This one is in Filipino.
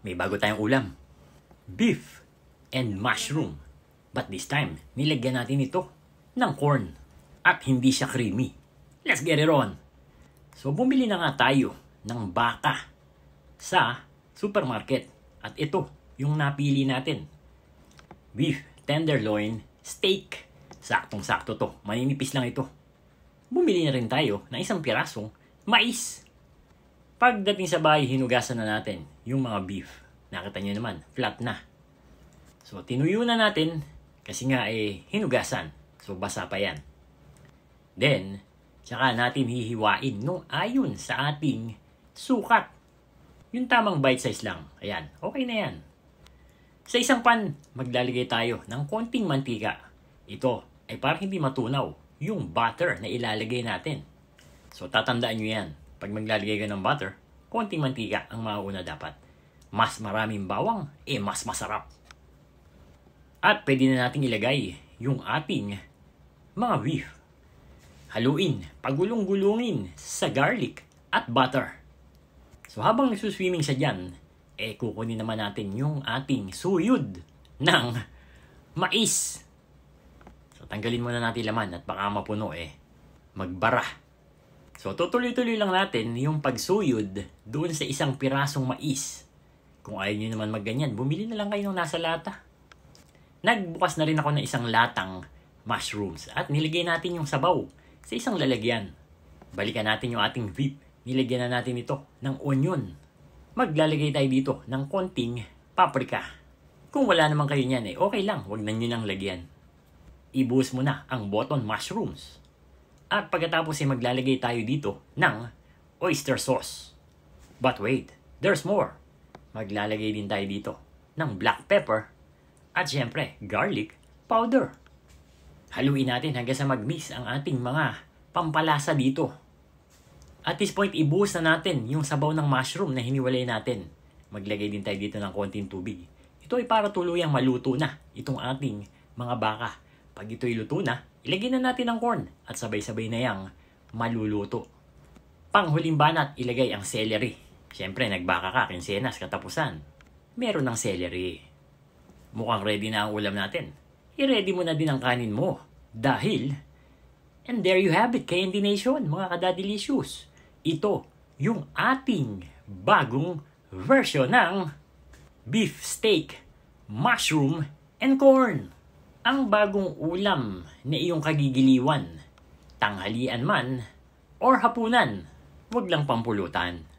may bago tayong ulam. Beef and mushroom. But this time, nilagyan natin ito ng corn. At hindi siya creamy. Let's get it on! So bumili na nga tayo ng baka sa supermarket. At ito, yung napili natin. Beef tenderloin steak. Saktong-sakto to. Maninipis lang ito. Bumili na rin tayo ng isang pirasong mais. Pagdating sa bahay, hinugasan na natin yung mga beef. Nakita nyo naman, flat na. So, tinuyo na natin kasi nga eh, hinugasan. So, basa pa yan. Then, tsaka natin hihiwain no ayon sa ating sukat. Yung tamang bite size lang. Ayan, okay na yan. Sa isang pan, maglalagay tayo ng konting mantika. Ito ay para hindi matunaw yung butter na ilalagay natin. So, tatandaan nyo yan pag maglalagay ka ng butter, konting mantika ang mauuna dapat. Mas maraming bawang, eh mas masarap. At pwede na natin ilagay yung ating mga beef. Haluin, pagulong-gulungin sa garlic at butter. So habang nagsuswimming siya dyan, eh kukunin naman natin yung ating suyod ng mais. So tanggalin muna natin laman at baka mapuno eh. Magbara So, tutuloy-tuloy lang natin yung pagsuyod doon sa isang pirasong mais. Kung ayaw nyo naman magganyan, bumili na lang kayo ng nasa lata. Nagbukas na rin ako ng isang latang mushrooms at nilagay natin yung sabaw sa isang lalagyan. Balikan natin yung ating whip. Nilagyan na natin ito ng onion. Maglalagay tayo dito ng konting paprika. Kung wala naman kayo niyan eh, okay lang, huwag na nyo nang lagyan. Ibuhos mo na ang button mushrooms at pagkatapos ay maglalagay tayo dito ng oyster sauce. But wait, there's more. Maglalagay din tayo dito ng black pepper at syempre garlic powder. Haluin natin hanggang sa mag-mix ang ating mga pampalasa dito. At this point, ibuhos na natin yung sabaw ng mushroom na hiniwalay natin. Maglagay din tayo dito ng konting tubig. Ito ay para tuluyang maluto na itong ating mga baka. Pag ito'y luto na, Ilagay na natin ang corn at sabay-sabay na yang maluluto. Panghuling banat, ilagay ang celery. Siyempre, nagbaka ka, kinsenas, katapusan. Meron ng celery. Mukhang ready na ang ulam natin. I-ready mo na din ang kanin mo. Dahil, and there you have it, Candy Nation, mga kadadelicious. Ito, yung ating bagong version ng beef steak, mushroom, and corn ang bagong ulam na iyong kagigiliwan, tanghalian man or hapunan, wag lang pampulutan.